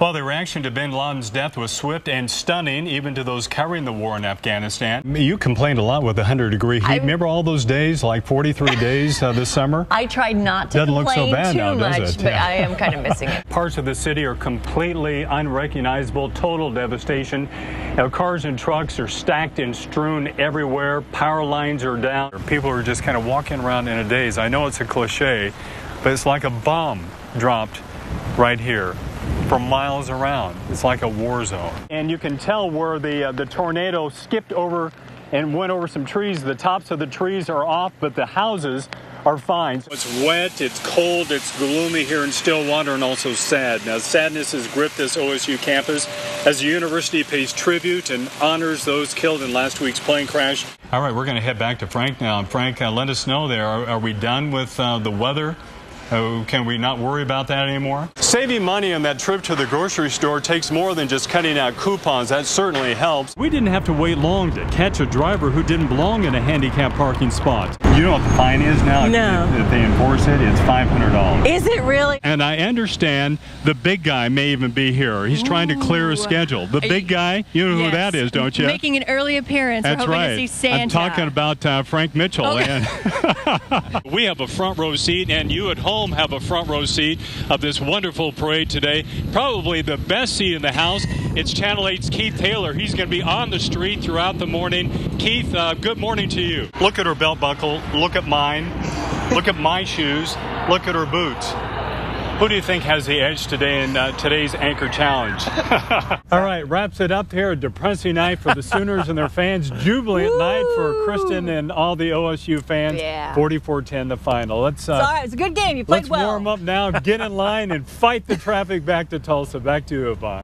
Well, the reaction to bin Laden's death was swift and stunning, even to those covering the war in Afghanistan. You complained a lot with 100 degree heat. I- Remember all those days, like 43 days uh, this summer? I tried not to Doesn't look so bad too now, does much, it? but Yeah. I am kind of missing it. Parts of the city are completely unrecognizable, total devastation. Now, cars and trucks are stacked and strewn everywhere. Power lines are down. People are just kind of walking around in a daze. I know it's a cliche, but it's like a bomb dropped right here for miles around. It's like a war zone. And you can tell where the uh, the tornado skipped over and went over some trees. The tops of the trees are off, but the houses are fine. It's wet, it's cold, it's gloomy here in Stillwater and also sad. Now, sadness has gripped this OSU campus as the university pays tribute and honors those killed in last week's plane crash. All right, we're going to head back to Frank now. Frank, uh, let us know there. Are, are we done with uh, the weather? Oh, can we not worry about that anymore? Saving money on that trip to the grocery store takes more than just cutting out coupons. That certainly helps. We didn't have to wait long to catch a driver who didn't belong in a handicap parking spot. You know what the fine is now? No. If, if they enforce it, it's $500. Is it really? And I understand the big guy may even be here. He's trying to clear a Ooh. schedule. The big guy, you know who that is, don't you? Making an early appearance. That's We're hoping right. to see Santa. I'm talking about uh, Frank Mitchell. Okay. And we have a front row seat, and you at home have a front row seat of this wonderful parade today. Probably the best seat in the house. It's Channel 8's Keith Taylor. He's going to be on the street throughout the morning. Keith, uh, good morning to you. Look at her belt buckle. Look at mine. Look at my shoes. Look at her boots. Who do you think has the edge today in uh, today's Anchor Challenge? All right, wraps it up here. A depressing night for the Sooners and their fans. Jubilant night for Kristen and all the OSU fans. Yeah. 44-10 the final. Let's uh, It's all right. It's a good game. You played let's well. warm up now, get in line, and fight the traffic back to Tulsa. Back to you, Yvonne.